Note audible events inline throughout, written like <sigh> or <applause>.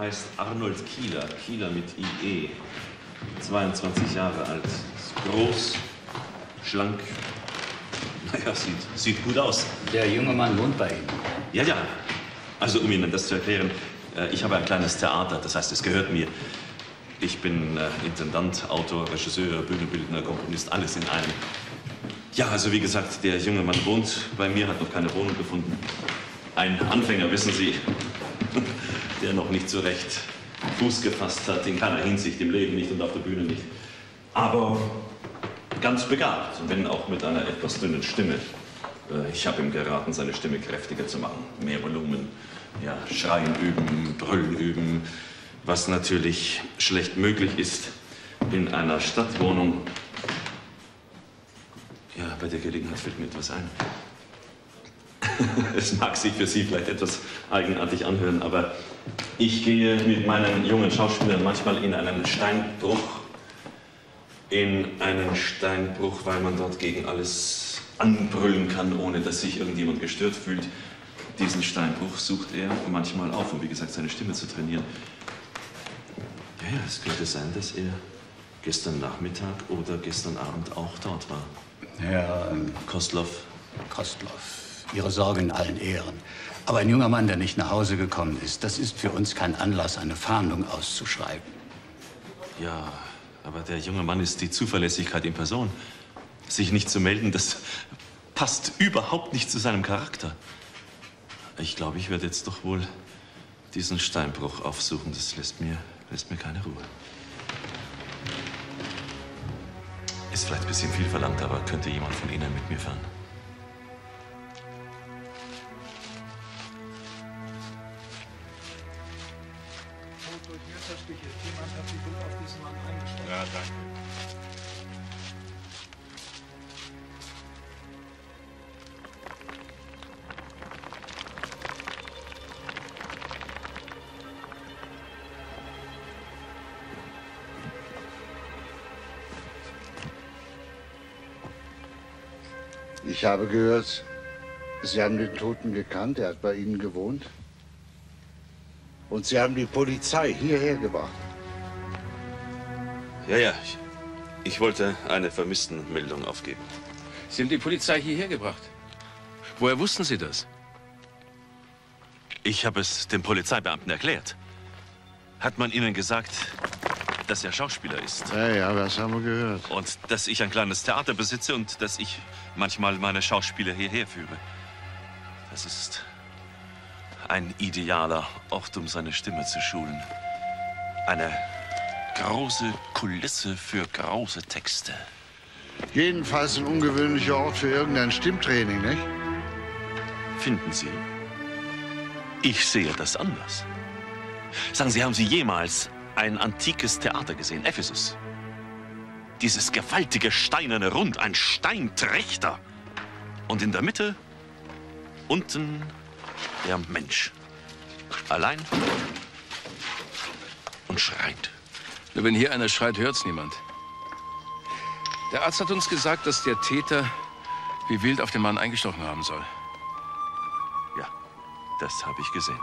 Heißt Arnold Kieler. Kieler mit IE. 22 Jahre alt. Ist groß, schlank. Naja, sieht, sieht gut aus. Der junge Mann wohnt bei Ihnen. Ja, ja. Also, um Ihnen das zu erklären, äh, ich habe ein kleines Theater, das heißt, es gehört mir. Ich bin äh, Intendant, Autor, Regisseur, Bühnenbildner, Komponist, alles in einem. Ja, also wie gesagt, der junge Mann wohnt bei mir, hat noch keine Wohnung gefunden. Ein Anfänger, wissen Sie, der noch nicht so recht Fuß gefasst hat, in keiner Hinsicht, im Leben nicht und auf der Bühne nicht. Aber ganz begabt, wenn auch mit einer etwas dünnen Stimme. Äh, Ich habe ihm geraten, seine Stimme kräftiger zu machen, mehr Volumen. Ja, Schreien üben, Brüllen üben, was natürlich schlecht möglich ist in einer Stadtwohnung. Ja, bei der Gelegenheit fällt mir etwas ein. <laughs> Es mag sich für Sie vielleicht etwas eigenartig anhören, aber ich gehe mit meinen jungen Schauspielern manchmal in einen Steinbruch. In einen Steinbruch, weil man dort gegen alles anbrüllen kann, ohne dass sich irgendjemand gestört fühlt. Diesen Steinbruch sucht er manchmal auf, um wie gesagt seine Stimme zu trainieren. Ja, ja, es könnte sein, dass er gestern Nachmittag oder gestern Abend auch dort war. Herr ähm, Kostloff. Kostloff, Ihre Sorge in allen Ehren. Aber ein junger Mann, der nicht nach Hause gekommen ist, das ist für uns kein Anlass, eine Fahndung auszuschreiben. Ja, aber der junge Mann ist die Zuverlässigkeit in Person. Sich nicht zu melden, das passt überhaupt nicht zu seinem Charakter. Ich glaube, ich werde jetzt doch wohl diesen Steinbruch aufsuchen. Das lässt mir, lässt mir keine Ruhe. Ist vielleicht ein bisschen viel verlangt, aber könnte jemand von Ihnen mit mir fahren? Ich habe gehört, Sie haben den Toten gekannt, er hat bei Ihnen gewohnt. Und Sie haben die Polizei hierher gebracht. Ja, ja. Ich, ich wollte eine Vermisstenmeldung aufgeben. Sie haben die Polizei hierher gebracht. Woher wussten Sie das? Ich habe es dem Polizeibeamten erklärt. Hat man Ihnen gesagt, dass er Schauspieler ist? Ja, ja, das haben wir gehört. Und dass ich ein kleines Theater besitze und dass ich manchmal meine Schauspieler hierher führe. Das ist ein idealer Ort, um seine Stimme zu schulen. Eine große Kulisse für große Texte. Jedenfalls ein ungewöhnlicher Ort für irgendein Stimmtraining, nicht? Finden Sie? Ich sehe das anders. Sagen Sie, haben Sie jemals ein antikes Theater gesehen? Ephesus. Dieses gewaltige steinerne Rund, ein Steinträchter. Und in der Mitte, unten, der Mensch. Allein und schreit. Nur wenn hier einer schreit, hört's niemand. Der Arzt hat uns gesagt, dass der Täter wie wild auf den Mann eingestochen haben soll. Ja, das habe ich gesehen.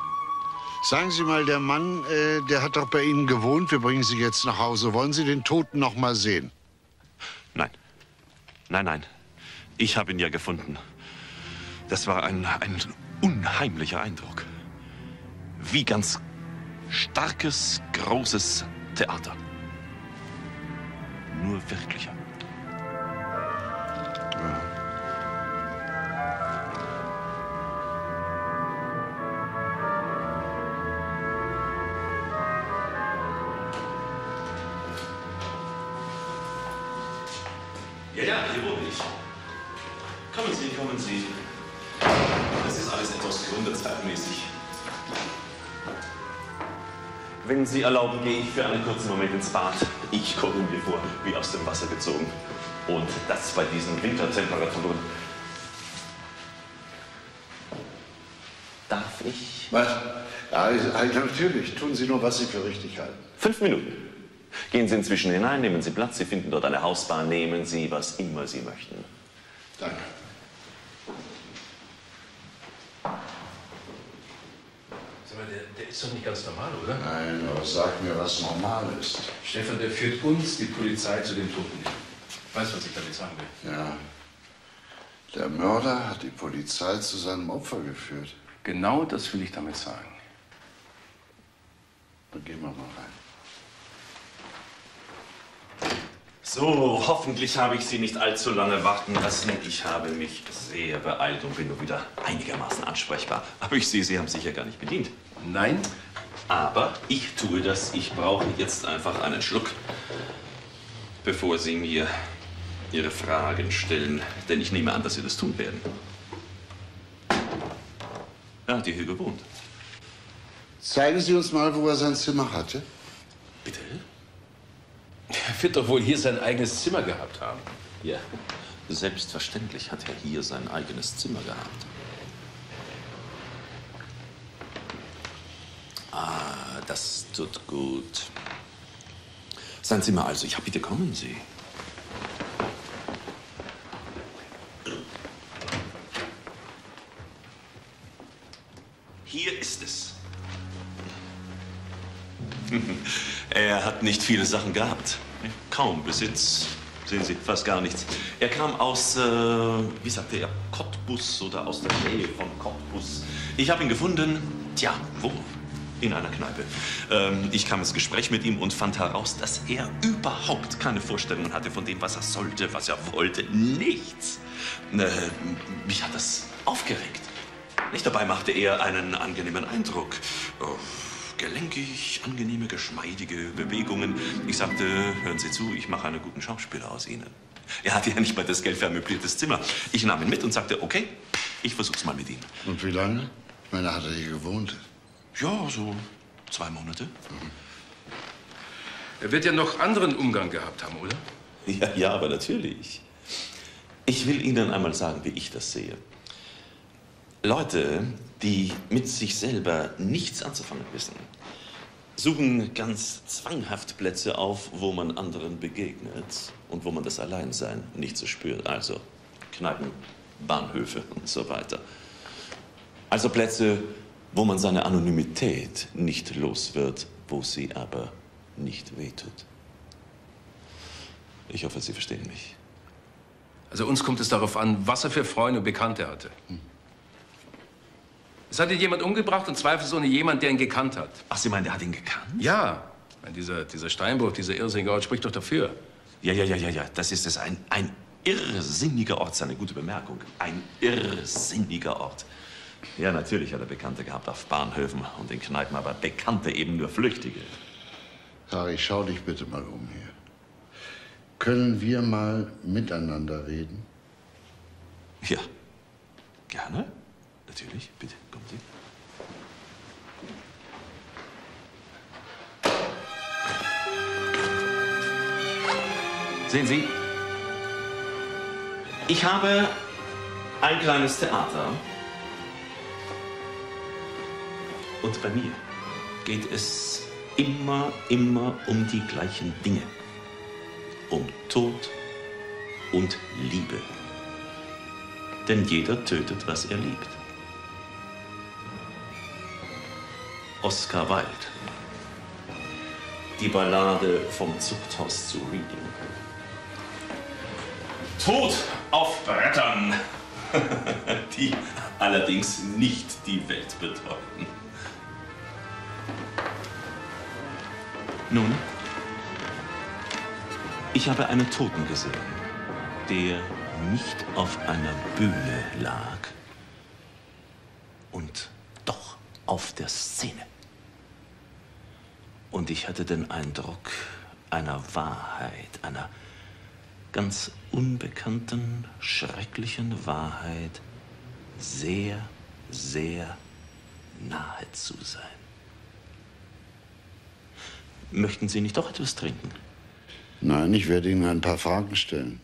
Sagen Sie mal, der Mann, äh, der hat doch bei Ihnen gewohnt. Wir bringen Sie jetzt nach Hause. Wollen Sie den Toten noch mal sehen? Nein. Nein. Ich habe ihn ja gefunden. Das war ein, ein unheimlicher Eindruck. Wie ganz starkes, großes Theater. Nur wirklicher. Sie erlauben, gehe ich für einen kurzen Moment ins Bad. Ich komme mir vor, wie aus dem Wasser gezogen. Und das bei diesen Wintertemperaturen. Darf ich? Was? Ja, ja, natürlich. Tun Sie nur, was Sie für richtig halten. Fünf Minuten. Gehen Sie inzwischen hinein, nehmen Sie Platz. Sie finden dort eine Hausbar. Nehmen Sie, was immer Sie möchten. Danke. So. Aber der, der ist doch nicht ganz normal, oder? Nein, aber sag mir, was normal ist. Stefan, der führt uns, die Polizei, zu dem Toten. Weißt du, was ich damit sagen will? Ja. Der Mörder hat die Polizei zu seinem Opfer geführt. Genau das will ich damit sagen. Dann gehen wir mal rein. So, hoffentlich habe ich Sie nicht allzu lange warten lassen. Ich habe mich sehr beeilt und bin nur wieder einigermaßen ansprechbar. Aber ich sehe, Sie haben sich ja gar nicht bedient. Nein? Aber ich tue das. Ich brauche jetzt einfach einen Schluck, bevor Sie mir Ihre Fragen stellen. Denn ich nehme an, dass Sie das tun werden. Er hat hier gewohnt. Zeigen Sie uns mal, wo er sein Zimmer hatte. Bitte? Er wird doch wohl hier sein eigenes Zimmer gehabt haben. Ja. Selbstverständlich hat er hier sein eigenes Zimmer gehabt. Ah, das tut gut. Sein Zimmer also. Ja, bitte kommen Sie. Hier ist es. <laughs> Er hat nicht viele Sachen gehabt. Kaum Besitz. Sehen Sie, fast gar nichts. Er kam aus, äh, wie sagte er, Cottbus oder aus der Nähe von Cottbus. Ich habe ihn gefunden, tja, wo? In einer Kneipe. Ähm, ich kam ins Gespräch mit ihm und fand heraus, dass er überhaupt keine Vorstellung hatte von dem, was er sollte, was er wollte. Nichts. Äh, mich hat das aufgeregt. Nicht dabei machte er einen angenehmen Eindruck. Oh, gelenkig, angenehme, geschmeidige Bewegungen. Ich sagte, hören Sie zu, ich mache einen guten Schauspieler aus Ihnen. Er hatte ja nicht mal das Geld für ein möbliertes Zimmer. Ich nahm ihn mit und sagte, okay, ich versuch's mal mit ihm. Und wie lange? Meine, hat er hier gewohnt? Ja, so zwei Monate. Er wird ja noch anderen Umgang gehabt haben, oder? <laughs> Ja, ja, aber natürlich. Ich will Ihnen einmal sagen, wie ich das sehe. Leute, die mit sich selber nichts anzufangen wissen, suchen ganz zwanghaft Plätze auf, wo man anderen begegnet und wo man das Alleinsein nicht so spürt. Also Kneipen, Bahnhöfe und so weiter. Also Plätze, wo man seine Anonymität nicht los wird, wo sie aber nicht wehtut. Ich hoffe, Sie verstehen mich. Also uns kommt es darauf an, was er für Freunde und Bekannte hatte. Es hat ihn jemand umgebracht und zweifelsohne jemand, der ihn gekannt hat. Ach, Sie meinen, der hat ihn gekannt? Ja. Meine, Dieser, dieser Steinbruch, dieser irrsinnige Ort spricht doch dafür. Ja, ja, ja, ja, ja. Das ist es. Ein, ein irrsinniger Ort. Das ist eine gute Bemerkung. Ein irrsinniger Ort. Ja, natürlich hat er Bekannte gehabt auf Bahnhöfen und in Kneipen, aber Bekannte eben nur Flüchtige. Harry, schau dich bitte mal um hier. Können wir mal miteinander reden? Ja, gerne. Natürlich, bitte, kommen Sie. Sehen Sie, ich habe ein kleines Theater. Und bei mir geht es immer, immer um die gleichen Dinge. Um Tod und Liebe. Denn jeder tötet, was er liebt. Oscar Wilde. Die Ballade vom Zuchthaus zu Reading. Tod auf Brettern, <laughs> die allerdings nicht die Welt bedeuten. Nun, ich habe einen Toten gesehen, der nicht auf einer Bühne lag und doch auf der Szene. Und ich hatte den Eindruck einer Wahrheit, einer ganz unbekannten, schrecklichen Wahrheit sehr, sehr nahe zu sein. Möchten Sie nicht doch etwas trinken? Nein, ich werde Ihnen ein paar Fragen stellen.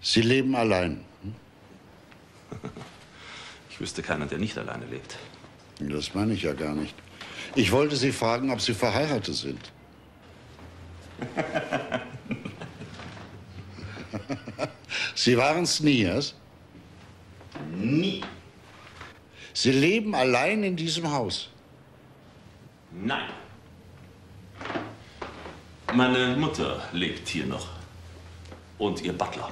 Sie leben allein. Ich wüsste keinen, der nicht alleine lebt. Das meine ich ja gar nicht. Ich wollte Sie fragen, ob Sie verheiratet sind. <laughs> Sie waren es nie, yes? Nie. Sie leben allein in diesem Haus. Nein. Meine Mutter lebt hier noch. Und ihr Butler.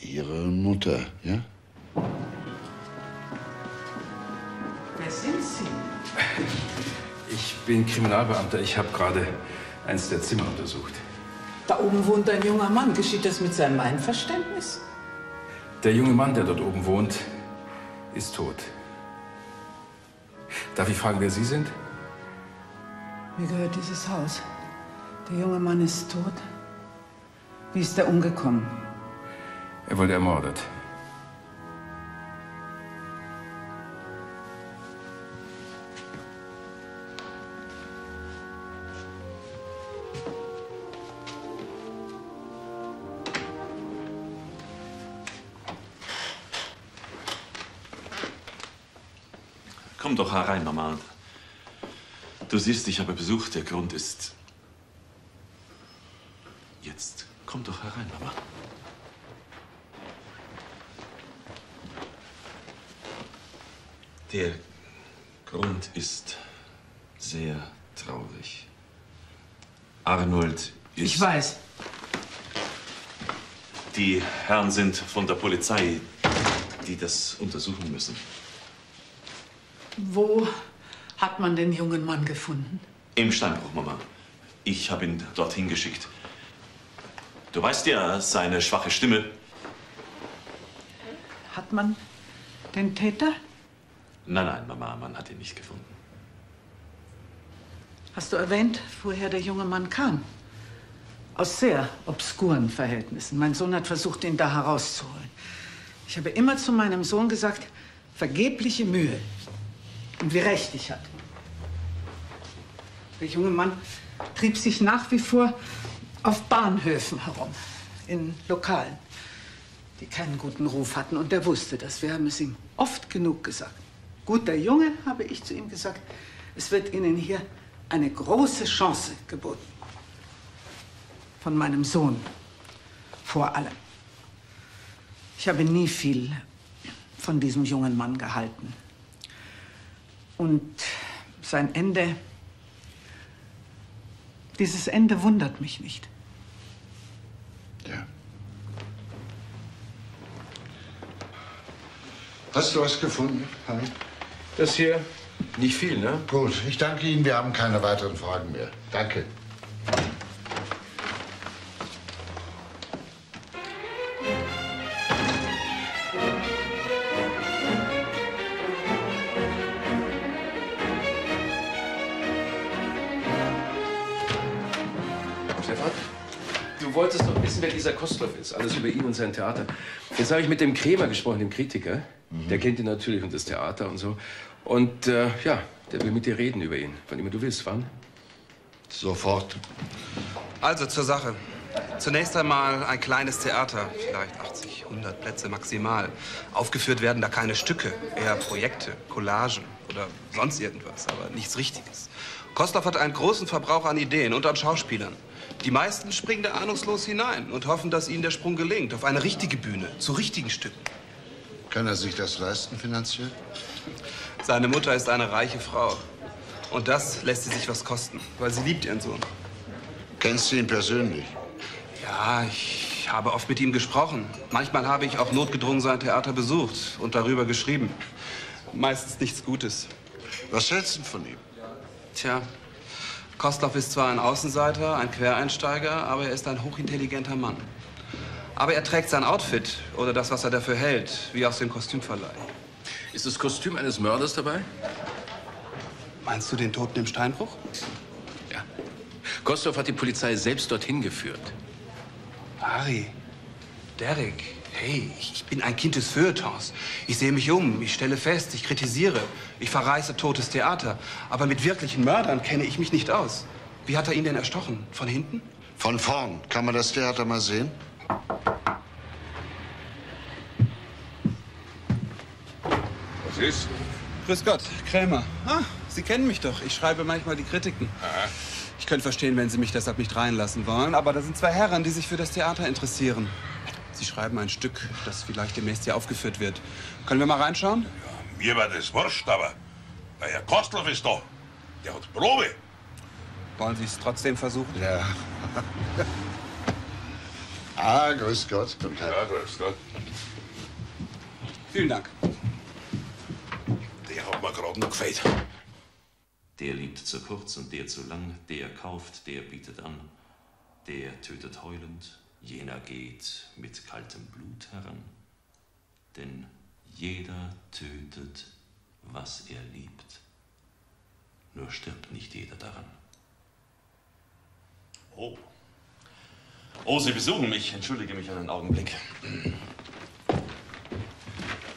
Ihre Mutter, ja? Wer sind Sie? Ich bin Kriminalbeamter. Ich habe gerade eins der Zimmer untersucht. Da oben wohnt ein junger Mann. Geschieht das mit seinem Einverständnis? Der junge Mann, der dort oben wohnt, ist tot. Darf ich fragen, wer Sie sind? Mir gehört dieses Haus. Der junge Mann ist tot. Wie ist er umgekommen? Er wurde ermordet. Komm doch herein, Mama. Du siehst, ich habe Besuch. Der Grund ist. Jetzt komm doch herein, Mama. Der Grund ist sehr traurig. Arnold ist. Ich weiß. Die Herren sind von der Polizei, die das untersuchen müssen. Wo hat man den jungen Mann gefunden? Im Steinbruch, Mama. Ich habe ihn dorthin geschickt. Du weißt ja, seine schwache Stimme. Hat man den Täter? Nein, nein, Mama, man hat ihn nicht gefunden. Hast du erwähnt, woher der junge Mann kam? Aus sehr obskuren Verhältnissen. Mein Sohn hat versucht, ihn da herauszuholen. Ich habe immer zu meinem Sohn gesagt, vergebliche Mühe. Und wie recht ich hatte. Der junge Mann trieb sich nach wie vor auf Bahnhöfen herum, in Lokalen, die keinen guten Ruf hatten. Und er wusste das. Wir haben es ihm oft genug gesagt. Guter Junge, habe ich zu ihm gesagt, es wird Ihnen hier eine große Chance geboten. Von meinem Sohn vor allem. Ich habe nie viel von diesem jungen Mann gehalten. Und sein Ende, dieses Ende wundert mich nicht. Ja. Hast du was gefunden, Harry? Das hier nicht viel, ne? Gut, ich danke Ihnen. Wir haben keine weiteren Fragen mehr. Danke. Über ihn und sein Theater. Jetzt habe ich mit dem Krämer gesprochen, dem Kritiker. Der kennt ihn natürlich und das Theater und so. Und äh, ja, der will mit dir reden über ihn. Wann immer du willst. Wann? Sofort. Also zur Sache. Zunächst einmal ein kleines Theater, vielleicht 80, 100 Plätze maximal. Aufgeführt werden da keine Stücke, eher Projekte, Collagen oder sonst irgendwas, aber nichts Richtiges. Kostloff hat einen großen Verbrauch an Ideen und an Schauspielern. Die meisten springen da ahnungslos hinein und hoffen, dass ihnen der Sprung gelingt auf eine richtige Bühne, zu richtigen Stücken. Kann er sich das leisten finanziell? Seine Mutter ist eine reiche Frau. Und das lässt sie sich was kosten, weil sie liebt ihren Sohn. Kennst du ihn persönlich? Ja, ich habe oft mit ihm gesprochen. Manchmal habe ich auch notgedrungen sein Theater besucht und darüber geschrieben. Meistens nichts Gutes. Was hältst du von ihm? Tja, Kostloff ist zwar ein Außenseiter, ein Quereinsteiger, aber er ist ein hochintelligenter Mann. Aber er trägt sein Outfit oder das, was er dafür hält, wie aus dem Kostümverleih. Ist das Kostüm eines Mörders dabei? Meinst du den Toten im Steinbruch? Ja. Kostloff hat die Polizei selbst dorthin geführt. Harry, Derek, hey, ich bin ein Kind des Feuilletons. Ich sehe mich um, ich stelle fest, ich kritisiere, ich verreiße totes Theater. Aber mit wirklichen Mördern kenne ich mich nicht aus. Wie hat er ihn denn erstochen? Von hinten? Von vorn. Kann man das Theater mal sehen? Was ist? Grüß Gott, Krämer. Ah, Sie kennen mich doch. Ich schreibe manchmal die Kritiken. Ich könnte verstehen, wenn Sie mich deshalb nicht reinlassen wollen, aber da sind zwei Herren, die sich für das Theater interessieren. Sie schreiben ein Stück, das vielleicht demnächst hier aufgeführt wird. Können wir mal reinschauen? Mir war das wurscht, aber der Herr Kostloff ist da. Der hat Probe. Wollen Sie es trotzdem versuchen? Ja. <laughs> ah, grüß Gott. Guten Tag. Ja, grüß Gott. Vielen Dank. Der hat mir gerade noch gefällt. Der liebt zu kurz und der zu lang, der kauft, der bietet an, der tötet heulend, jener geht mit kaltem Blut heran. Denn jeder tötet, was er liebt. Nur stirbt nicht jeder daran. Oh. Oh, Sie besuchen mich. Entschuldige mich einen Augenblick.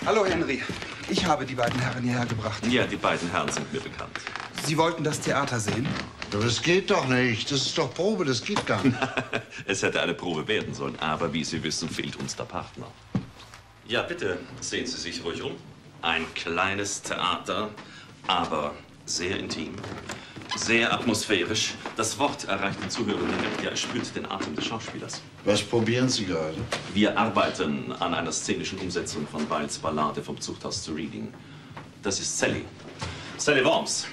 Hallo, Henry. Ich habe die beiden Herren hierher gebracht. Ja, die beiden Herren sind mir bekannt. Sie wollten das Theater sehen? Das geht doch nicht. Das ist doch Probe, das geht gar nicht. <laughs> Es hätte eine Probe werden sollen, aber wie Sie wissen, fehlt uns der Partner. Ja, bitte sehen Sie sich ruhig um. Ein kleines Theater, aber sehr intim, sehr atmosphärisch. Das Wort erreicht den Zuhörer direkt, ja, er spürt den Atem des Schauspielers. Was probieren Sie gerade? Wir arbeiten an einer szenischen Umsetzung von Biles Ballade vom Zuchthaus zu Reading. Das ist Sally. Sally Worms.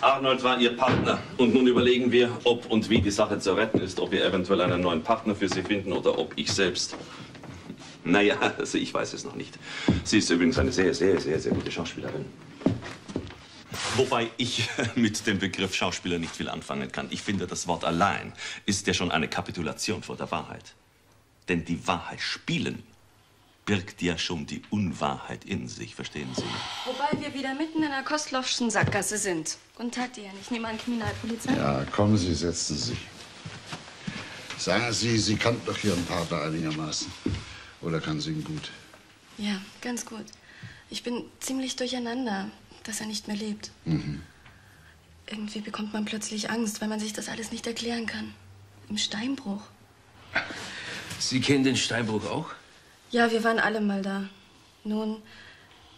Arnold war ihr Partner. Und nun überlegen wir, ob und wie die Sache zu retten ist. Ob wir eventuell einen neuen Partner für sie finden oder ob ich selbst. Naja, also ich weiß es noch nicht. Sie ist übrigens eine sehr, sehr, sehr, sehr gute Schauspielerin. Wobei ich <laughs> mit dem Begriff Schauspieler nicht viel anfangen kann. Ich finde, das Wort allein ist ja schon eine Kapitulation vor der Wahrheit. Denn die Wahrheit spielen birgt ja schon die Unwahrheit in sich, verstehen Sie? Wobei wir wieder mitten in der Kostloffschen Sackgasse sind. Guten Tag, Diane. Ich nehme an Kriminalpolizei. Ja, kommen Sie, setzen Sie sich. Sagen Sie, Sie kannten doch Ihren Partner einigermaßen. Oder kann sie ihn gut? Ja, ganz gut. Ich bin ziemlich durcheinander, dass er nicht mehr lebt. Mhm. Irgendwie bekommt man plötzlich Angst, weil man sich das alles nicht erklären kann. Im Steinbruch. <laughs> Sie kennen den Steinbruch auch? Ja, wir waren alle mal da. Nun,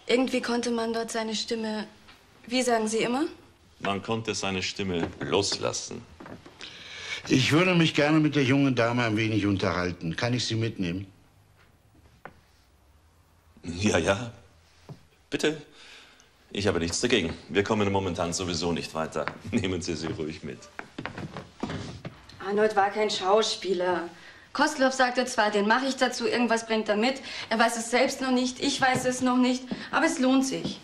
irgendwie konnte man dort seine Stimme, wie sagen Sie immer? Man konnte seine Stimme loslassen. Ich würde mich gerne mit der jungen Dame ein wenig unterhalten. Kann ich Sie mitnehmen? Ja, ja. Bitte. Ich habe nichts dagegen. Wir kommen momentan sowieso nicht weiter. <laughs> Nehmen Sie sie ruhig mit. Arnold war kein Schauspieler. Kostloff sagte zwar, den mache ich dazu, irgendwas bringt er mit. Er weiß es selbst noch nicht, ich weiß es noch nicht, aber es lohnt sich.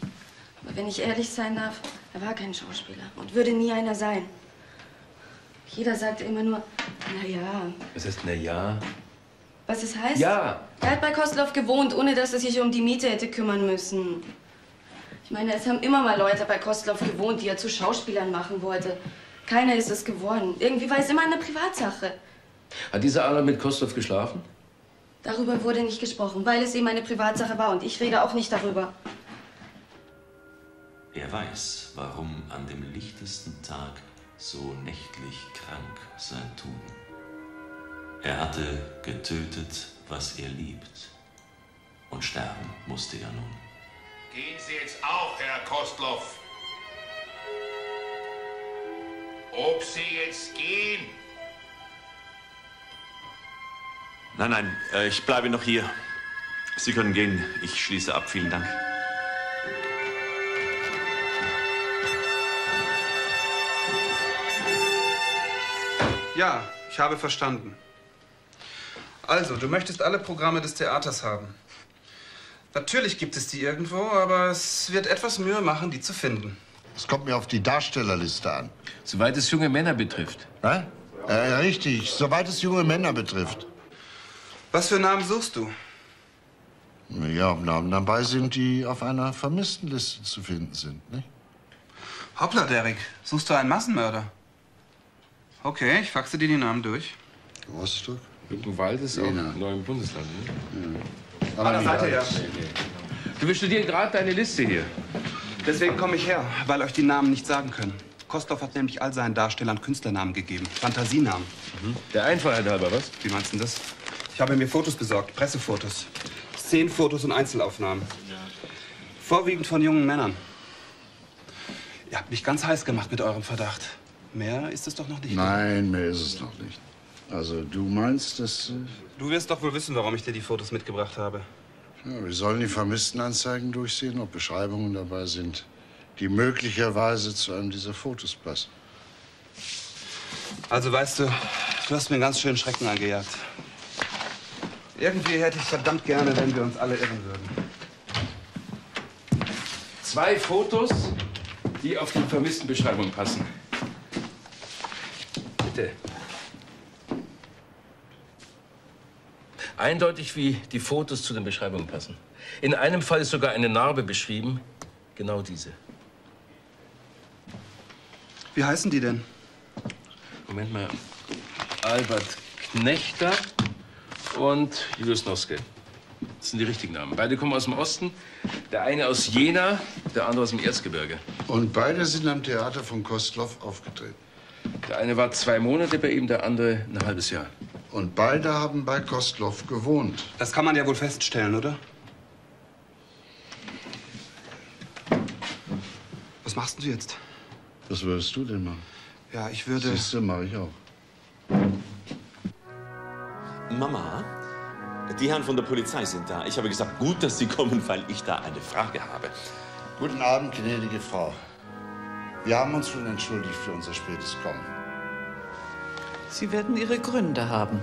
Aber wenn ich ehrlich sein darf, er war kein Schauspieler und würde nie einer sein. Jeder sagte immer nur, na ja. Was heißt, na ja? Was es heißt? Ja. Er hat bei Kostloff gewohnt, ohne dass er sich um die Miete hätte kümmern müssen. Ich meine, es haben immer mal Leute bei Kostloff gewohnt, die er zu Schauspielern machen wollte. Keiner ist es geworden. Irgendwie war es immer eine Privatsache. Hat dieser Arnold mit Kostloff geschlafen? Darüber wurde nicht gesprochen, weil es eben eine Privatsache war und ich rede auch nicht darüber. Er weiß, warum an dem lichtesten Tag so nächtlich krank sein Tun. Er hatte getötet, was er liebt. Und sterben musste er nun. Gehen Sie jetzt auch, Herr Kostloff. Ob Sie jetzt gehen? Nein, nein, äh, ich bleibe noch hier. Sie können gehen. Ich schließe ab. Vielen Dank. Ja, ich habe verstanden. Also, du möchtest alle Programme des Theaters haben. Natürlich gibt es die irgendwo, aber es wird etwas Mühe machen, die zu finden. Es kommt mir auf die Darstellerliste an. Soweit es junge Männer betrifft. Hä? Äh, richtig, soweit es junge Männer betrifft. Was für Namen suchst du? Ja, ob Namen dabei sind, die auf einer Vermisstenliste zu finden sind, nicht? Hoppla, Derek. Suchst du einen Massenmörder? Okay, ich faxe dir die Namen durch. Rostock? Luckenwald ist auch Jena. neu im Bundesland. Ne? Ah, da seid ihr ja. Du, wir studieren gerade deine Liste hier. Deswegen komme ich her, weil euch die Namen nicht sagen können. Kostloff hat nämlich all seinen Darstellern Künstlernamen gegeben. Fantasienamen. Der Einfachheit halber, was? Wie meinst du denn das? Ich habe mir Fotos besorgt, Pressefotos. Szenenfotos und Einzelaufnahmen. Vorwiegend von jungen Männern. Ihr habt mich ganz heiß gemacht mit eurem Verdacht. Mehr ist es doch noch nicht. Nein, mehr ist es noch nicht. Also, du meinst, dass. äh, Du wirst doch wohl wissen, warum ich dir die Fotos mitgebracht habe. Ja, wir sollen die Vermisstenanzeigen durchsehen, ob Beschreibungen dabei sind, die möglicherweise zu einem dieser Fotos passen. Also weißt du, du hast mir einen ganz schönen Schrecken eingejagt. Irgendwie hätte ich verdammt gerne, wenn wir uns alle irren würden. Zwei Fotos, die auf die vermissten Beschreibung passen. Bitte. Eindeutig, wie die Fotos zu den Beschreibungen passen. In einem Fall ist sogar eine Narbe beschrieben. Genau diese. Wie heißen die denn? Moment mal. Albert Knechter und Julius Noske. Das sind die richtigen Namen. Beide kommen aus dem Osten. Der eine aus Jena, der andere aus dem Erzgebirge. Und beide sind am Theater von Kostloff aufgetreten. Der eine war zwei Monate bei ihm, der andere ein halbes Jahr. Und beide haben bei Kostloff gewohnt. Das kann man ja wohl feststellen, oder? Was machst du jetzt? Was würdest du denn machen? Ja, ich würde. Siehst du, mache ich auch. Mama, die Herren von der Polizei sind da. Ich habe gesagt, gut, dass Sie kommen, weil ich da eine Frage habe. Guten Abend, gnädige Frau. Wir haben uns schon entschuldigt für unser spätes Kommen. Sie werden Ihre Gründe haben.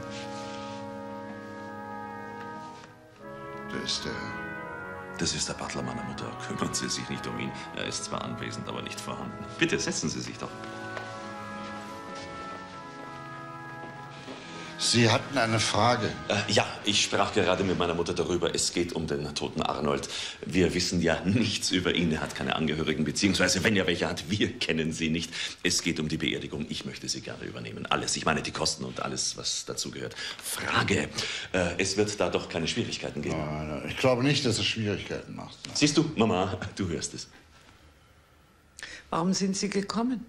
Der ist der. Das ist der Butler meiner Mutter. Kümmern Sie sich nicht um ihn. Er ist zwar anwesend, aber nicht vorhanden. Bitte, setzen Sie sich doch. Sie hatten eine Frage. Äh, ja, ich sprach gerade mit meiner Mutter darüber. Es geht um den toten Arnold. Wir wissen ja <laughs> nichts über ihn. Er hat keine Angehörigen, beziehungsweise wenn er welche hat, wir kennen sie nicht. Es geht um die Beerdigung. Ich möchte sie gerne übernehmen. Alles. Ich meine die Kosten und alles, was dazugehört. Frage. Äh, es wird da doch keine Schwierigkeiten geben. Nein, ich glaube nicht, dass es Schwierigkeiten macht. Siehst du, Mama, du hörst es. Warum sind Sie gekommen?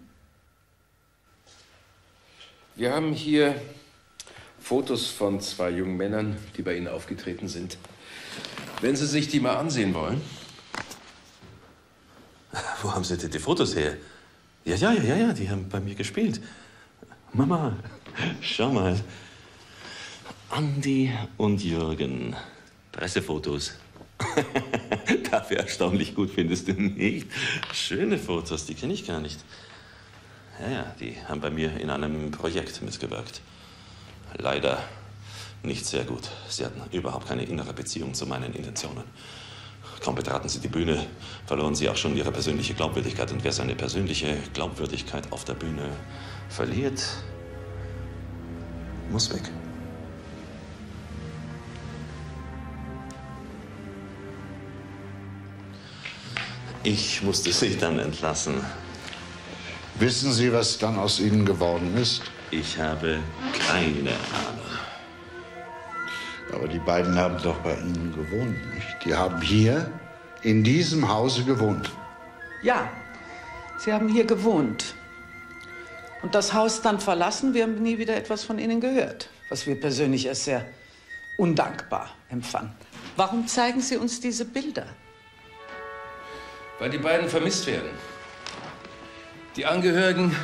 Wir haben hier Fotos von zwei jungen Männern, die bei Ihnen aufgetreten sind. Wenn Sie sich die mal ansehen wollen. <laughs> Wo haben Sie denn die Fotos her? Ja, ja, ja, ja, die haben bei mir gespielt. Mama, schau mal. Andi und Jürgen. Pressefotos. <laughs> Dafür erstaunlich gut findest du nicht. Schöne Fotos, die kenne ich gar nicht. Ja, ja, die haben bei mir in einem Projekt mitgewirkt. Leider nicht sehr gut. Sie hatten überhaupt keine innere Beziehung zu meinen Intentionen. Kaum betraten Sie die Bühne, verloren Sie auch schon Ihre persönliche Glaubwürdigkeit. Und wer seine persönliche Glaubwürdigkeit auf der Bühne verliert, muss weg. Ich musste Sie dann entlassen. Wissen Sie, was dann aus Ihnen geworden ist? Ich habe keine Ahnung. Aber die beiden haben doch bei Ihnen gewohnt, nicht? Die haben hier in diesem Hause gewohnt. Ja, Sie haben hier gewohnt. Und das Haus dann verlassen. Wir haben nie wieder etwas von Ihnen gehört, was wir persönlich als sehr undankbar empfanden. Warum zeigen Sie uns diese Bilder? Weil die beiden vermisst werden. Die Angehörigen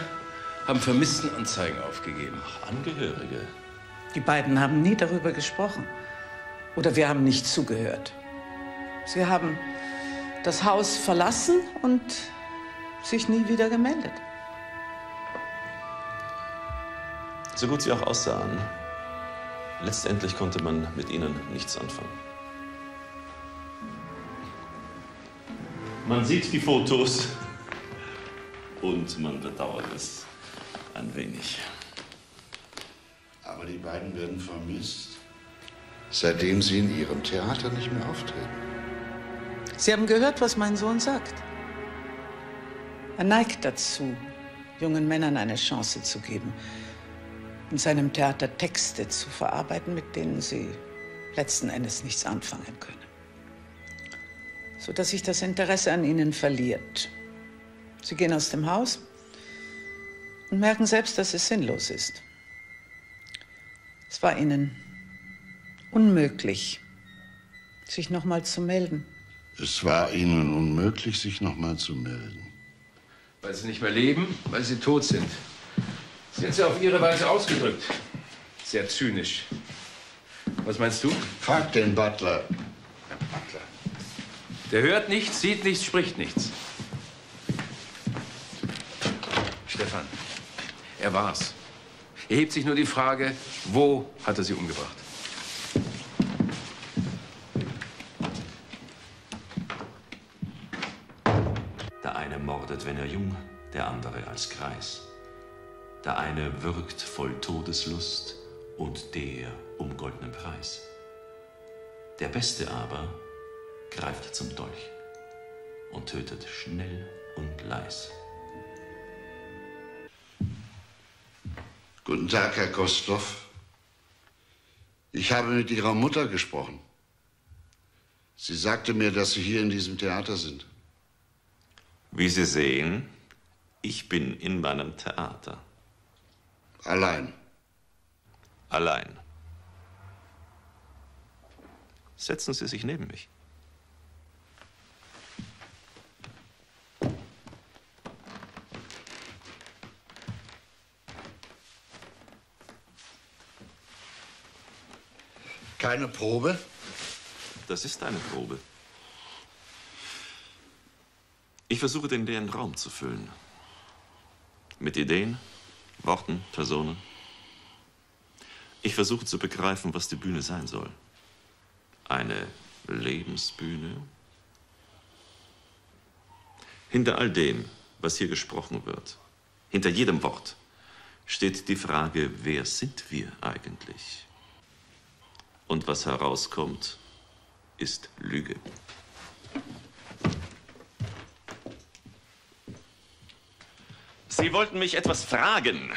haben Vermisstenanzeigen aufgegeben. Ach, Angehörige? Die beiden haben nie darüber gesprochen. Oder wir haben nicht zugehört. Sie haben das Haus verlassen und sich nie wieder gemeldet. So gut sie auch aussahen, letztendlich konnte man mit ihnen nichts anfangen. Man sieht die Fotos und man bedauert es ein wenig. Aber die beiden werden vermisst, seitdem sie in ihrem Theater nicht mehr auftreten. Sie haben gehört, was mein Sohn sagt. Er neigt dazu, jungen Männern eine Chance zu geben, in seinem Theater Texte zu verarbeiten, mit denen sie letzten Endes nichts anfangen können. Sodass sich das Interesse an ihnen verliert. Sie gehen aus dem Haus und merken selbst, dass es sinnlos ist. Es war ihnen unmöglich, sich nochmal zu melden. Es war ihnen unmöglich, sich nochmal zu melden. Weil sie nicht mehr leben, weil sie tot sind. Sind sie auf ihre Weise ausgedrückt. Sehr zynisch. Was meinst du? Frag den Butler. Der hört nichts, sieht nichts, spricht nichts. Stefan, er war's. Er hebt sich nur die Frage, wo hat er sie umgebracht? Der eine mordet, wenn er jung, der andere als Kreis. Der eine wirkt voll Todeslust und der um goldenen Preis. Der Beste aber greift zum Dolch und tötet schnell und leis. Guten Tag, Herr Kostloff. Ich habe mit Ihrer Mutter gesprochen. Sie sagte mir, dass Sie hier in diesem Theater sind. Wie Sie sehen, ich bin in meinem Theater. Allein. Allein. Setzen Sie sich neben mich. Keine Probe? Das ist eine Probe. Ich versuche, den leeren Raum zu füllen. Mit Ideen, Worten, Personen. Ich versuche zu begreifen, was die Bühne sein soll. Eine Lebensbühne. Hinter all dem, was hier gesprochen wird, hinter jedem Wort, steht die Frage, wer sind wir eigentlich? Und was herauskommt, ist Lüge. Sie wollten mich etwas fragen.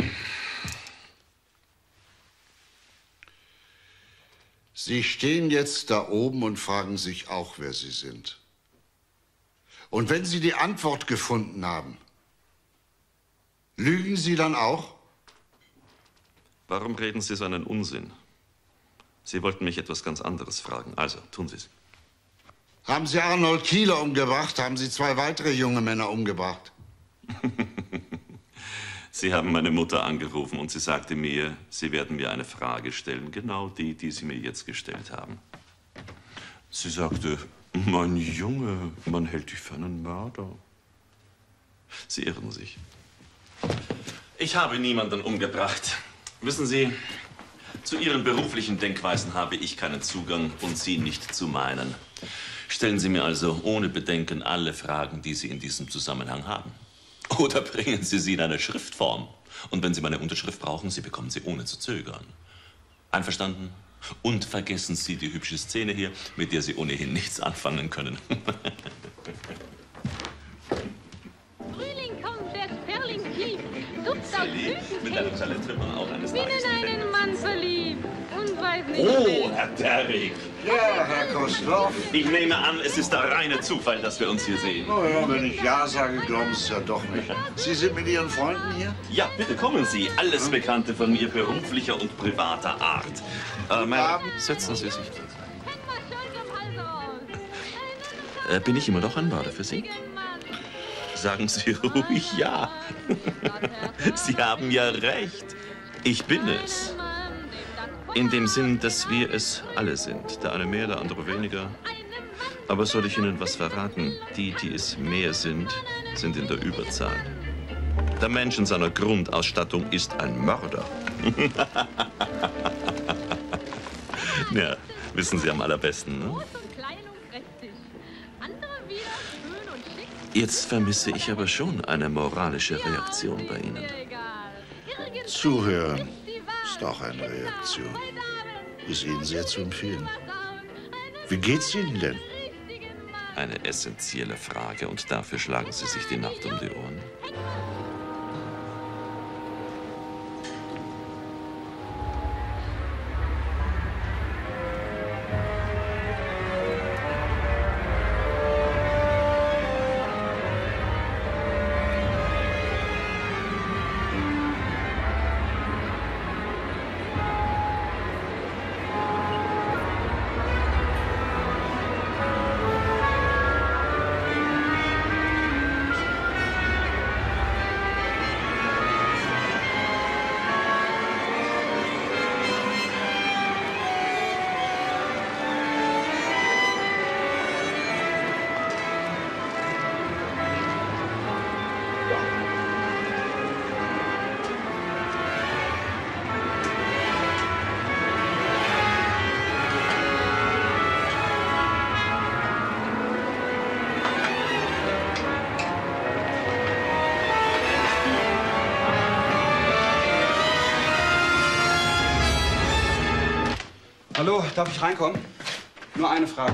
Sie stehen jetzt da oben und fragen sich auch, wer Sie sind. Und wenn Sie die Antwort gefunden haben, lügen Sie dann auch? Warum reden Sie so einen Unsinn? Sie wollten mich etwas ganz anderes fragen. Also, tun Sie es. Haben Sie Arnold Kieler umgebracht? Haben Sie zwei weitere junge Männer umgebracht? <laughs> Sie haben meine Mutter angerufen und sie sagte mir, Sie werden mir eine Frage stellen, genau die, die Sie mir jetzt gestellt haben. Sie sagte, mein Junge, man hält dich für einen Mörder. Sie irren sich. Ich habe niemanden umgebracht. Wissen Sie, zu Ihren beruflichen Denkweisen habe ich keinen Zugang und Sie nicht zu meinen. Stellen Sie mir also ohne Bedenken alle Fragen, die Sie in diesem Zusammenhang haben. Oder bringen Sie sie in eine Schriftform. Und wenn Sie meine Unterschrift brauchen, Sie bekommen sie ohne zu zögern. Einverstanden? Und vergessen Sie die hübsche Szene hier, mit der Sie ohnehin nichts anfangen können. <laughs> Sally, mit einem Talent wird man auch eines Bin in einen Mann verliebt und weiß nicht Oh. Herr Derrick. Ja, Herr Kostloff. Ich nehme an, es ist der reine Zufall, dass wir uns hier sehen. Oh ja, wenn ich Ja sage, glauben Sie es ja doch nicht. Sie sind mit Ihren Freunden hier? Ja, bitte kommen Sie. Alles Bekannte von mir beruflicher und privater Art. Äh, meine, setzen Sie sich. Äh, bin ich immer noch ein Mörder für Sie? Sagen Sie ruhig ja. <laughs> Sie haben ja recht. Ich bin es. In dem Sinn, dass wir es alle sind. Der eine mehr, der andere weniger. Aber soll ich Ihnen was verraten? Die, die es mehr sind, sind in der Überzahl. Der Mensch in seiner Grundausstattung ist ein Mörder. <laughs> ja, wissen Sie am allerbesten, ne? Jetzt vermisse ich aber schon eine moralische Reaktion bei Ihnen. Zuhören ist auch eine Reaktion. Ist Ihnen sehr zu empfehlen. Wie geht's Ihnen denn? Eine essentielle Frage und dafür schlagen Sie sich die Nacht um die Ohren. Hallo, darf ich reinkommen? Nur eine Frage.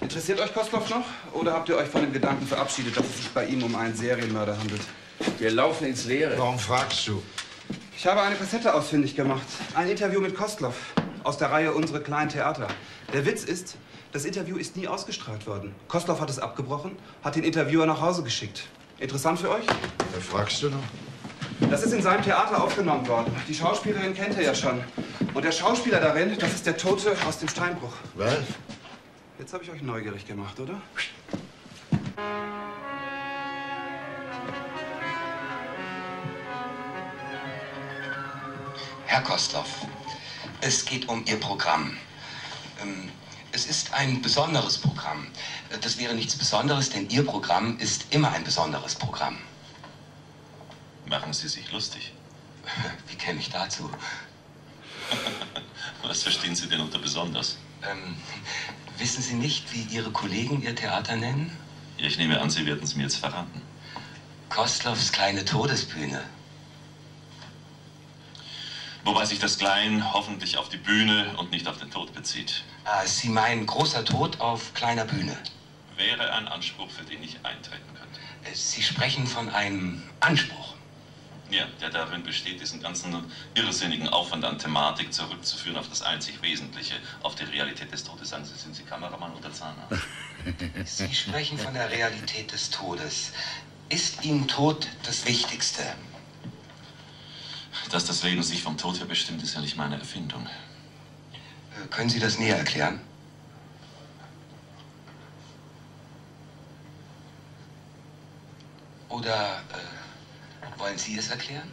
Interessiert euch Kostloff noch? Oder habt ihr euch von dem Gedanken verabschiedet, dass es sich bei ihm um einen Serienmörder handelt? Wir laufen ins Leere. Warum fragst du? Ich habe eine Kassette ausfindig gemacht. Ein Interview mit Kostloff aus der Reihe Unsere kleinen Theater. Der Witz ist, das Interview ist nie ausgestrahlt worden. Kostloff hat es abgebrochen, hat den Interviewer nach Hause geschickt. Interessant für euch? Da fragst du noch? Das ist in seinem Theater aufgenommen worden. Die Schauspielerin kennt ihr ja schon. Und der Schauspieler darin, das ist der Tote aus dem Steinbruch. Was? Jetzt habe ich euch neugierig gemacht, oder? Herr Kostloff, es geht um Ihr Programm. Ähm, Es ist ein besonderes Programm. Das wäre nichts Besonderes, denn Ihr Programm ist immer ein besonderes Programm. Machen Sie sich lustig. <laughs> Wie käme ich dazu? <laughs> Was verstehen Sie denn unter besonders? Ähm, wissen Sie nicht, wie Ihre Kollegen Ihr Theater nennen? Ja, ich nehme an, Sie werden es mir jetzt verraten. Kostloffs kleine Todesbühne. Wobei sich das Klein hoffentlich auf die Bühne und nicht auf den Tod bezieht. Ah, Sie meinen großer Tod auf kleiner Bühne. Wäre ein Anspruch, für den ich eintreten könnte. Äh, Sie sprechen von einem Anspruch. Ja, der darin besteht, diesen ganzen irrsinnigen Aufwand an Thematik zurückzuführen auf das einzig Wesentliche, auf die Realität des Todes. Sagen Sie, sind Sie Kameramann oder Zahnarzt? <laughs> Sie sprechen von der Realität des Todes. Ist Ihnen Tod das Wichtigste? Dass das Leben sich vom Tod her bestimmt, ist ja nicht meine Erfindung. Äh, Können Sie das näher erklären? Oder äh, wollen Sie es erklären?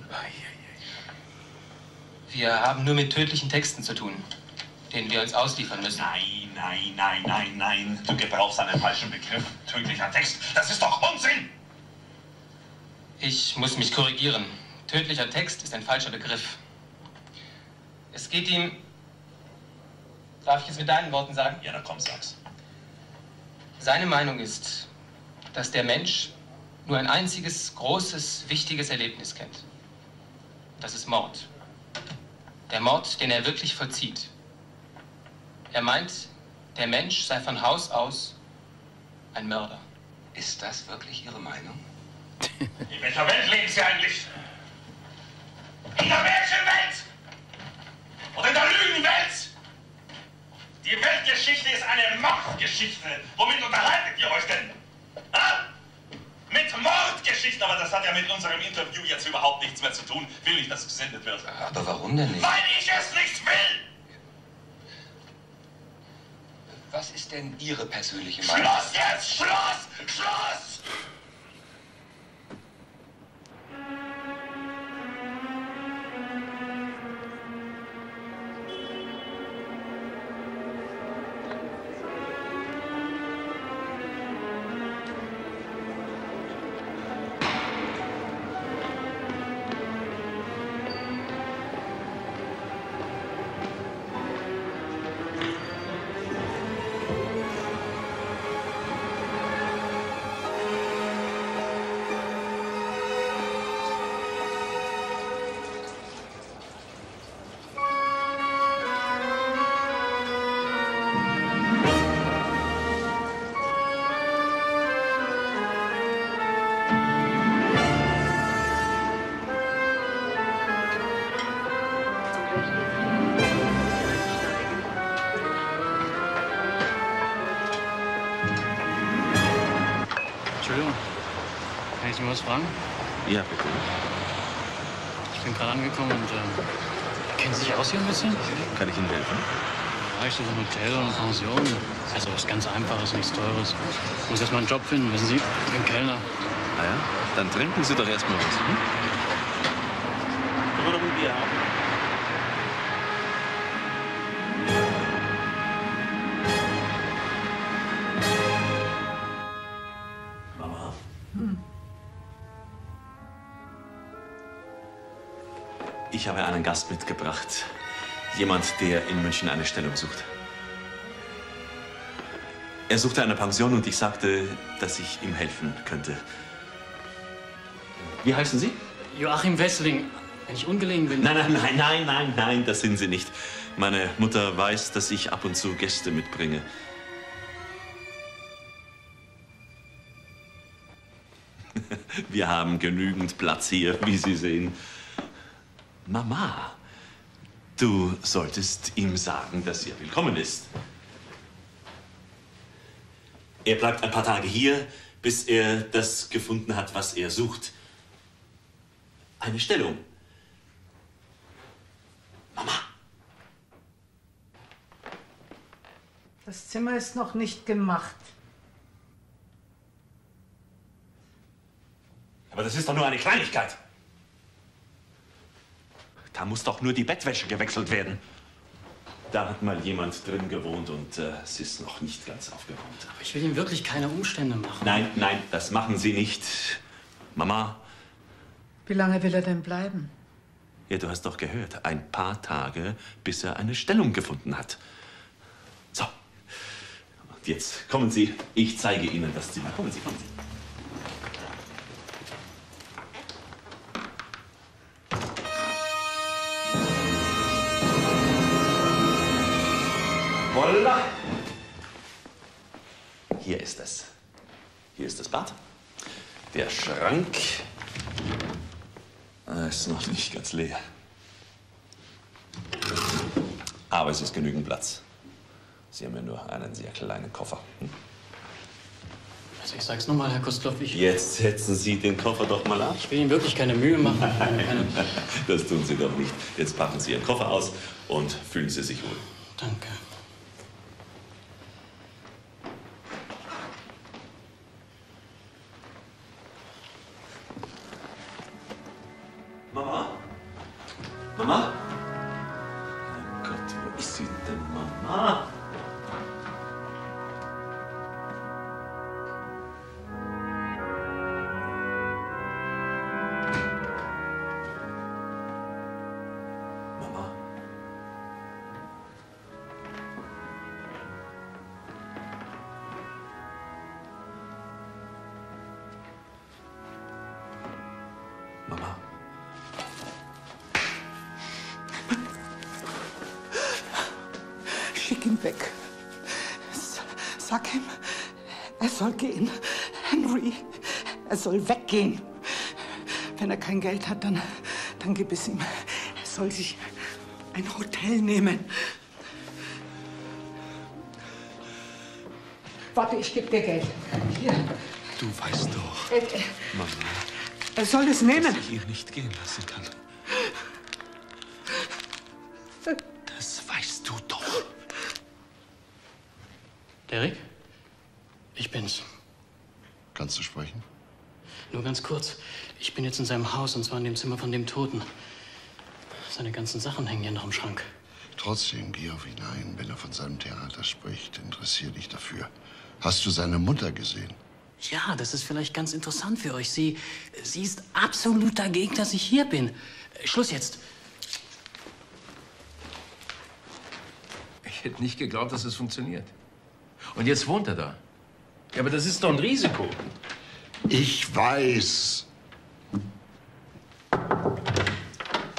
Wir haben nur mit tödlichen Texten zu tun, denen wir uns ausliefern müssen. Nein, nein, nein, nein, nein. Du gebrauchst einen falschen Begriff. Tödlicher Text. Das ist doch Unsinn! Ich muss mich korrigieren. Tödlicher Text ist ein falscher Begriff. Es geht ihm. Darf ich es mit deinen Worten sagen? Ja, na komm, sag's. Seine Meinung ist, dass der Mensch nur ein einziges großes, wichtiges Erlebnis kennt. Das ist Mord. Der Mord, den er wirklich vollzieht. Er meint, der Mensch sei von Haus aus ein Mörder. Ist das wirklich Ihre Meinung? In welcher Welt leben Sie eigentlich? In der Märchenwelt? Oder in der Lügenwelt? Die Weltgeschichte ist eine Mordgeschichte. Womit unterhaltet ihr euch denn? Ha? Mit Mordgeschichten, aber das hat ja mit unserem Interview jetzt überhaupt nichts mehr zu tun. Will nicht, dass es gesendet wird. Aber warum denn nicht? Weil ich es nicht will! Was ist denn Ihre persönliche Meinung? Schluss jetzt! Schluss! Schluss! Aus hier ein bisschen? Kann ich Ihnen helfen? Ich suche ein Hotel eine Pension. Also was ganz Einfaches, nichts Teures. Ich muss erst mal einen Job finden, wissen Sie? Ich bin Kellner. Ah ja? Dann trinken Sie doch erstmal was. Hm? Ich habe einen Gast mitgebracht. Jemand, der in München eine Stellung sucht. Er suchte eine Pension und ich sagte, dass ich ihm helfen könnte. Wie heißen Sie? Joachim Wessling. Wenn ich ungelegen bin. Nein, nein, nein, nein, nein, nein, das sind Sie nicht. Meine Mutter weiß, dass ich ab und zu Gäste mitbringe. <laughs> Wir haben genügend Platz hier, wie Sie sehen. Mama, du solltest ihm sagen, dass er willkommen ist. Er bleibt ein paar Tage hier, bis er das gefunden hat, was er sucht. Eine Stellung. Das Zimmer ist noch nicht gemacht. Aber das ist doch nur eine Kleinigkeit. Da muss doch nur die Bettwäsche gewechselt werden. Da hat mal jemand drin gewohnt und äh, es ist noch nicht ganz aufgeräumt. Aber ich will ihm wirklich keine Umstände machen. Nein, nein, das machen Sie nicht. Mama, Wie lange will er denn bleiben? ja, du hast doch gehört, ein paar Tage, bis er eine Stellung gefunden hat. So, und jetzt kommen Sie, ich zeige Ihnen das Zimmer. Kommen Sie, kommen Sie. Voila! Hier ist es. Hier ist das Bad. Der Schrank Ah, ist noch nicht ganz leer. Aber es ist genügend Platz. Sie haben ja nur einen sehr kleinen Koffer. Hm? Also ich sag's nochmal, Herr Kostloff, ich, Jetzt setzen Sie den Koffer doch mal ab. ich will ihm wirklich keine Mühe machen. Keine, <laughs> Das tun Sie doch nicht. Jetzt packen Sie Ihren Koffer aus und fühlen Sie sich wohl. danke. Weg. Sag ihm, er soll gehen. Henry, er soll weggehen. Wenn er kein Geld hat, dann, dann gib es ihm. Er soll sich ein Hotel nehmen. Warte, ich gebe dir Geld. Hier. Du weißt doch, Er, er, Mama, er soll es nehmen. dass ich ihn nicht gehen lassen kann. Derek? Ich bin's. Kannst du sprechen? Nur ganz kurz. Ich bin jetzt in seinem Haus und zwar in dem Zimmer von dem Toten. Seine ganzen Sachen hängen hier noch im Schrank. Trotzdem, geh auf ihn ein. Wenn er von seinem Theater spricht, interessier dich dafür. Hast du seine Mutter gesehen? Ja, das ist vielleicht ganz interessant für euch. Sie, sie ist absolut dagegen, dass ich hier bin. Schluss jetzt. Ich hätte nicht geglaubt, dass es funktioniert. Und jetzt wohnt er da. Ja, aber das ist doch ein Risiko. Ich weiß.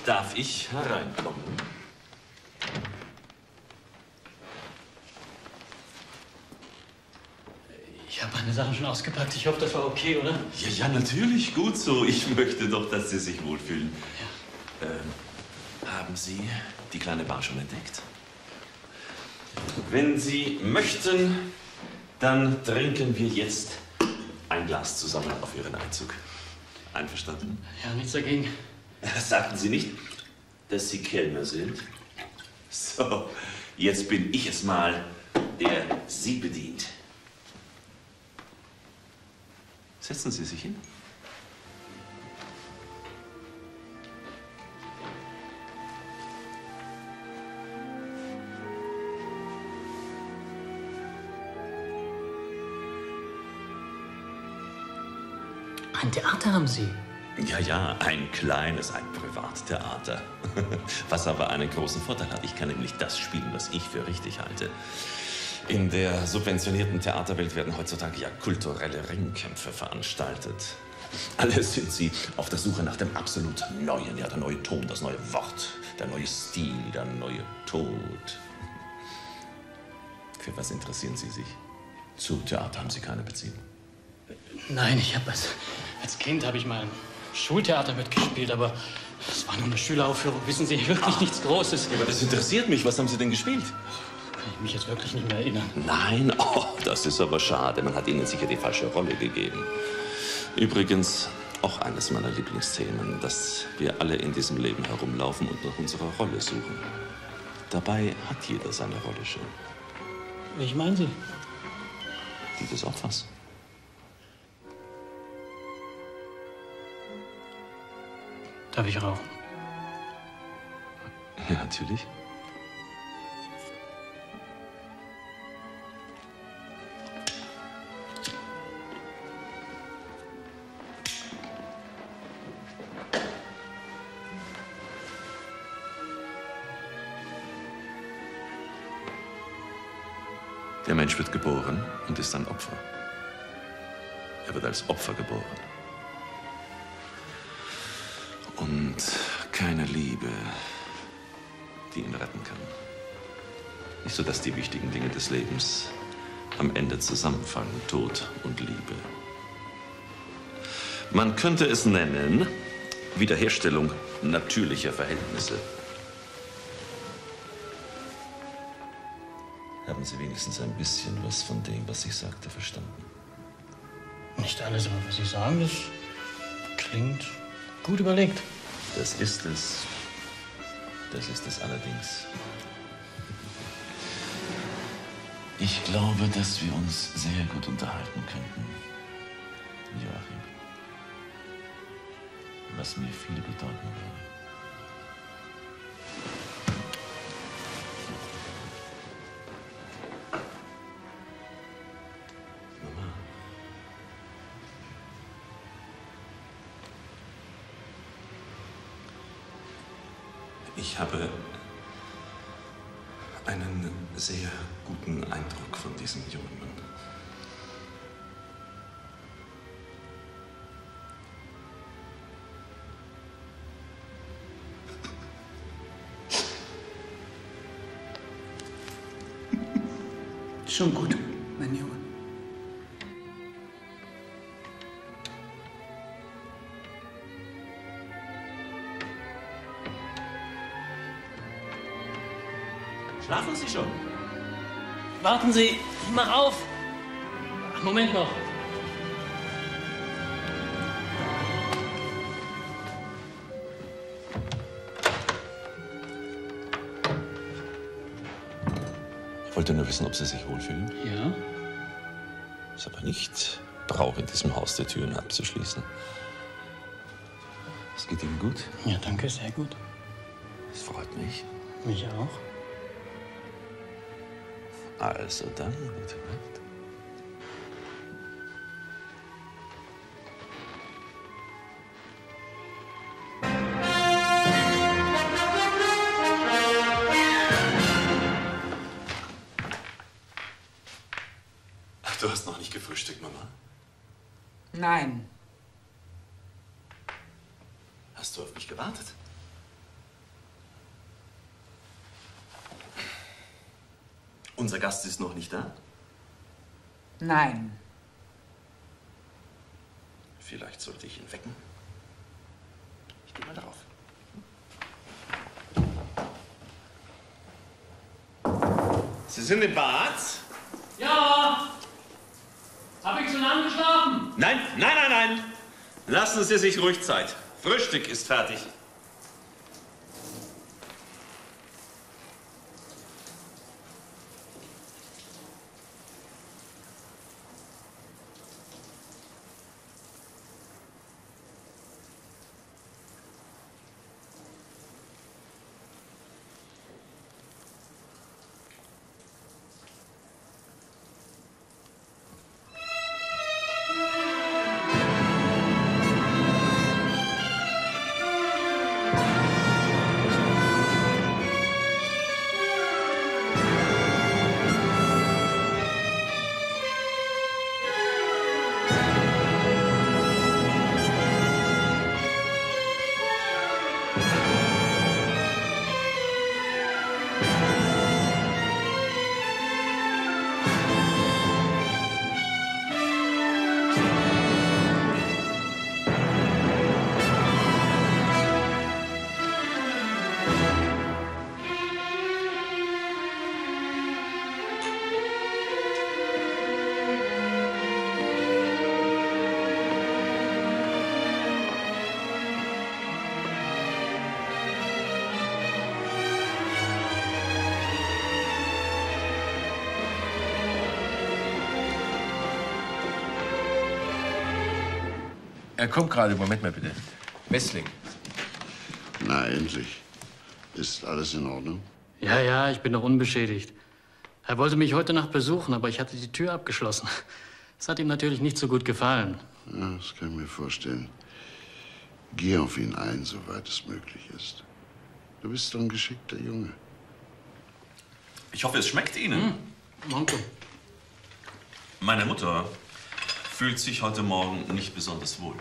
Darf ich hereinkommen? Ich habe meine Sachen schon ausgepackt. Ich hoffe, das war okay, oder? Ja, ja, natürlich. Gut so. Ich möchte doch, dass Sie sich wohlfühlen. Ähm, haben Sie die kleine Bar schon entdeckt? Wenn Sie möchten, dann trinken wir jetzt ein Glas zusammen auf Ihren Einzug. Einverstanden? Ja, nichts dagegen. Sagten Sie nicht, dass Sie Kellner sind? So, jetzt bin ich es mal, der Sie bedient. Setzen Sie sich hin. Ein Theater haben Sie. Ja, ja, ein kleines, ein Privattheater. <laughs> Was aber einen großen Vorteil hat. Ich kann nämlich das spielen, was ich für richtig halte. In der subventionierten Theaterwelt werden heutzutage ja kulturelle Ringkämpfe veranstaltet. Alle sind sie auf der Suche nach dem absolut Neuen, ja, der neue Ton, das neue Wort, der neue Stil, der neue Tod. Für was interessieren Sie sich? Zu Theater haben Sie keine Beziehung. Nein, ich habe als, als Kind habe ich mal im Schultheater mitgespielt, aber es war nur eine Schüleraufführung, wissen Sie, wirklich nichts Großes. Aber das interessiert mich. Was haben Sie denn gespielt? Kann ich mich jetzt wirklich nicht mehr erinnern. Nein, oh, das ist aber schade. Man hat Ihnen sicher die falsche Rolle gegeben. Übrigens, auch eines meiner Lieblingsthemen, dass wir alle in diesem Leben herumlaufen und nach unserer Rolle suchen. Dabei hat jeder seine Rolle schon. Welche meinen Sie? Die des Opfers. Darf ich rauchen? Ja, natürlich. Der Mensch wird geboren und ist ein Opfer. Er wird als Opfer geboren. Keine Liebe, die ihn retten kann. Nicht so, dass die wichtigen Dinge des Lebens am Ende zusammenfallen, Tod und Liebe. Man könnte es nennen Wiederherstellung natürlicher Verhältnisse. Haben Sie wenigstens ein bisschen was von dem, was ich sagte, verstanden? Nicht alles, aber was Sie sagen, das klingt gut überlegt. Das ist es. Das ist es allerdings. Ich glaube, dass wir uns sehr gut unterhalten könnten, Joachim. Was mir viel bedeuten würde. Schon gut, mein Junge. Schlafen Sie schon? Warten Sie, ich mach auf. Moment noch. Wissen, ob Sie sich wohlfühlen. Ja? Ist aber nicht Brauch, in diesem Haus die Türen abzuschließen. Es geht Ihnen gut? Ja, danke, sehr gut. Das freut mich. Mich auch. Also dann, gute Nacht. Gast ist noch nicht da? Nein. Vielleicht sollte ich ihn wecken. Ich gehe mal darauf. Sie sind im Bad? Ja! Hab ich zu lange geschlafen? Nein, nein, nein, nein. Lassen Sie sich ruhig Zeit. Frühstück ist fertig. Er kommt gerade. Moment mal bitte. Wessling. Na, endlich. Ist alles in Ordnung? Ja, ja, ich bin noch unbeschädigt. Er wollte mich heute Nacht besuchen, aber ich hatte die Tür abgeschlossen. Das hat ihm natürlich nicht so gut gefallen. Ja, das kann ich mir vorstellen. Geh auf ihn ein, soweit es möglich ist. Du bist doch ein geschickter Junge. Ich hoffe, es schmeckt Ihnen. Danke. Meine Mutter fühlt sich heute Morgen nicht besonders wohl.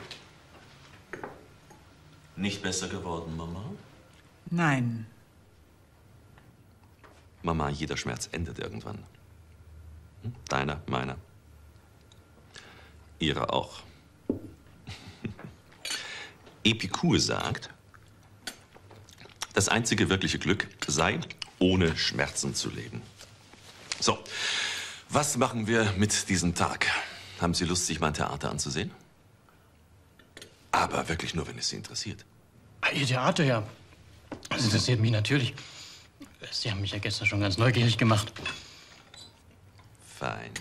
Nicht besser geworden, Mama? Nein. Mama, jeder Schmerz endet irgendwann. Hm? Deiner, meiner. Ihrer auch. <laughs> Epikur sagt, das einzige wirkliche Glück sei, ohne Schmerzen zu leben. So, was machen wir mit diesem Tag? Haben Sie Lust, sich mein Theater anzusehen? Aber wirklich nur, wenn es Sie interessiert. Ah, Ihr Theater, ja. Das interessiert mich natürlich. Sie haben mich ja gestern schon ganz neugierig gemacht. Fein,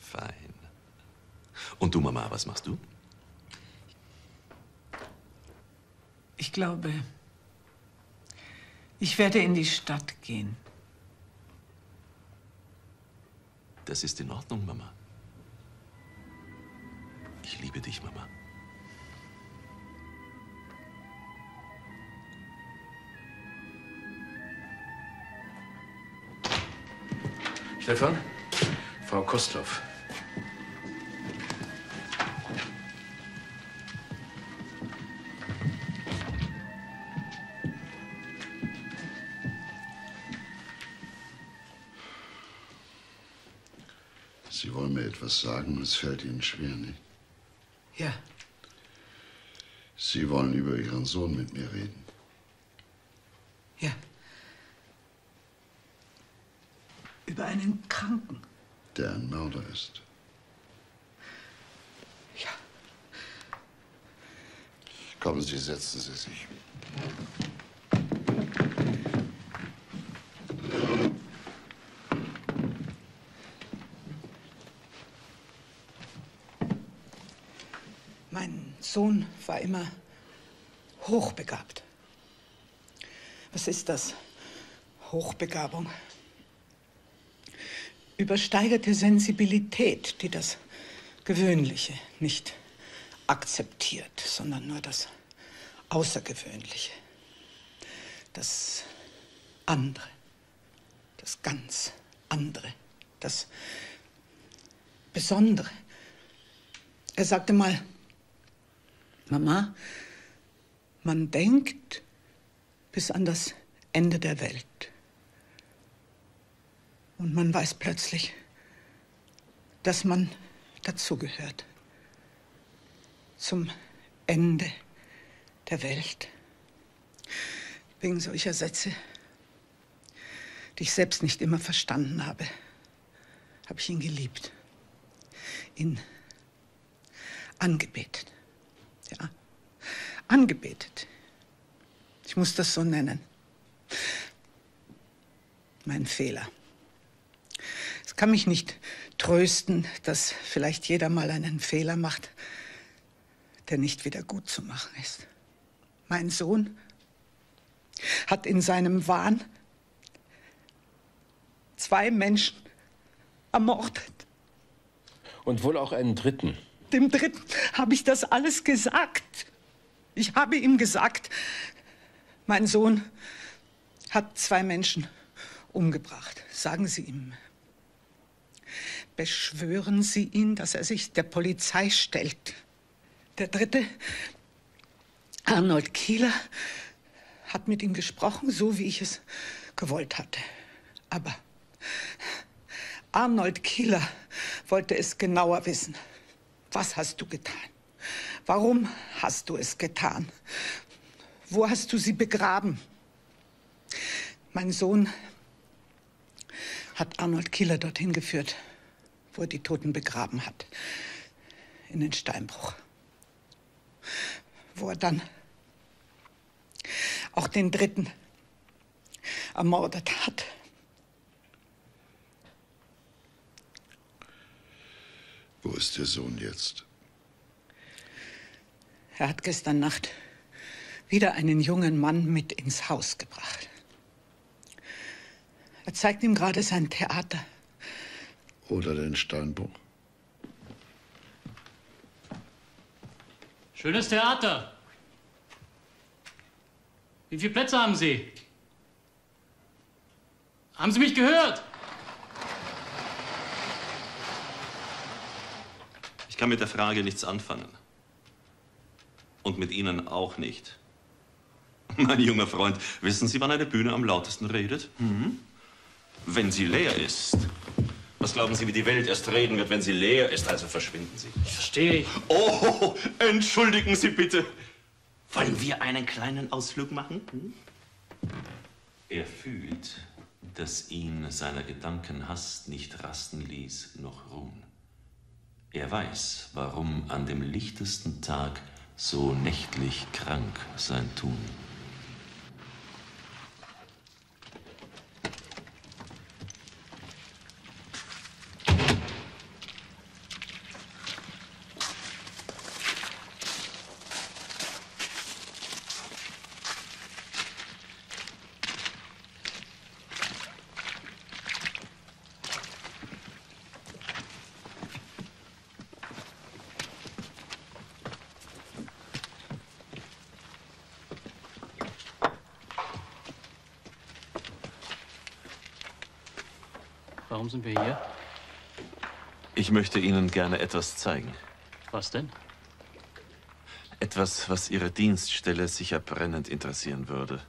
fein. Und du, Mama, was machst du? Ich glaube, ich werde in die Stadt gehen. Das ist in Ordnung, Mama. Ich liebe dich, Mama. Stefan? Frau Kostloff. Sie wollen mir etwas sagen, es fällt Ihnen schwer, nicht? Ja, Sie wollen über Ihren Sohn mit mir reden. ja. Über einen Kranken. Der ein Mörder ist. Ja. Kommen Sie, setzen Sie sich. Mein Sohn war immer hochbegabt. Was ist das? Hochbegabung. Übersteigerte Sensibilität, die das Gewöhnliche nicht akzeptiert, sondern nur das Außergewöhnliche. Das andere. Das ganz andere. Das Besondere. Er sagte mal, Mama, man denkt bis an das Ende der Welt. Und man weiß plötzlich, dass man dazugehört. Zum Ende der Welt. Wegen solcher Sätze, die ich selbst nicht immer verstanden habe, habe ich ihn geliebt. Ihn angebetet. Ja, angebetet. Ich muss das so nennen. Mein Fehler. Es kann mich nicht trösten, dass vielleicht jeder mal einen Fehler macht, der nicht wieder gut zu machen ist. Mein Sohn hat in seinem Wahn zwei Menschen ermordet. Und wohl auch einen dritten. Dem Dritten habe ich das alles gesagt. Ich habe ihm gesagt, mein Sohn hat zwei Menschen umgebracht. Sagen Sie ihm. Beschwören Sie ihn, dass er sich der Polizei stellt. Der Dritte, Arnold Kieler, hat mit ihm gesprochen, so wie ich es gewollt hatte. Aber Arnold Kieler wollte es genauer wissen. Was hast du getan? Warum hast du es getan? Wo hast du sie begraben? Mein Sohn hat Arnold Kieler dorthin geführt, wo er die Toten begraben hat. In den Steinbruch. Wo er dann auch den Dritten ermordet hat. Wo ist der Sohn jetzt? Er hat gestern Nacht wieder einen jungen Mann mit ins Haus gebracht. Er zeigt ihm gerade sein Theater. Oder den Steinbruch. Schönes Theater. Wie viele Plätze haben Sie? Haben Sie mich gehört? Kann mit der Frage nichts anfangen. Und mit Ihnen auch nicht. <laughs> Mein junger Freund, wissen Sie, wann eine Bühne am lautesten redet? Hm? Wenn sie leer ist. Was glauben Sie, wie die Welt erst reden wird, wenn sie leer ist? Also verschwinden Sie. Ich verstehe. Oh, entschuldigen Sie bitte. Wollen wir einen kleinen Ausflug machen? Hm? Er fühlt, dass ihn seiner Gedanken Hast nicht rasten ließ noch ruhen. Er weiß, warum an dem lichtesten Tag so nächtlich krank sein Tun. Warum sind wir hier? Ich möchte Ihnen gerne etwas zeigen. Was denn? Etwas, was Ihre Dienststelle sicher brennend interessieren würde.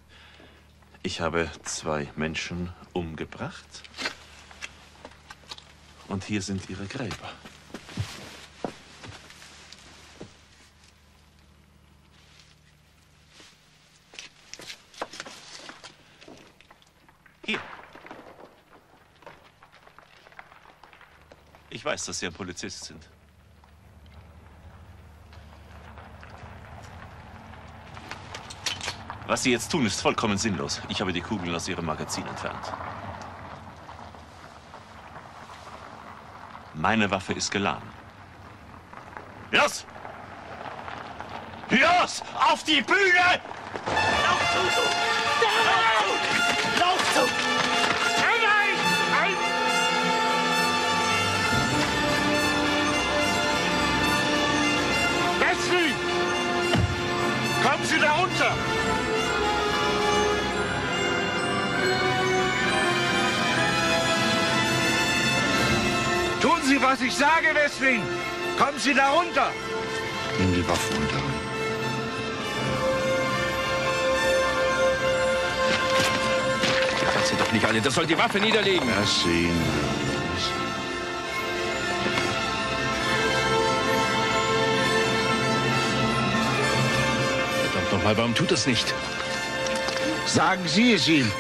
Ich habe zwei Menschen umgebracht. Und hier sind ihre Gräber. Weiß, dass Sie ein Polizist sind. Was Sie jetzt tun, ist vollkommen sinnlos. Ich habe die Kugeln aus Ihrem Magazin entfernt. Meine Waffe ist geladen. Los! Los! Auf die Bühne! Lauf zu! Runter! Tun Sie, was ich sage, Westling! Kommen Sie da runter! Nimm die Waffe unter. Das sind doch nicht alle. Das soll die Waffe niederlegen. Lass ihn. Nochmal, warum tut das nicht? Sagen Sie es ihm.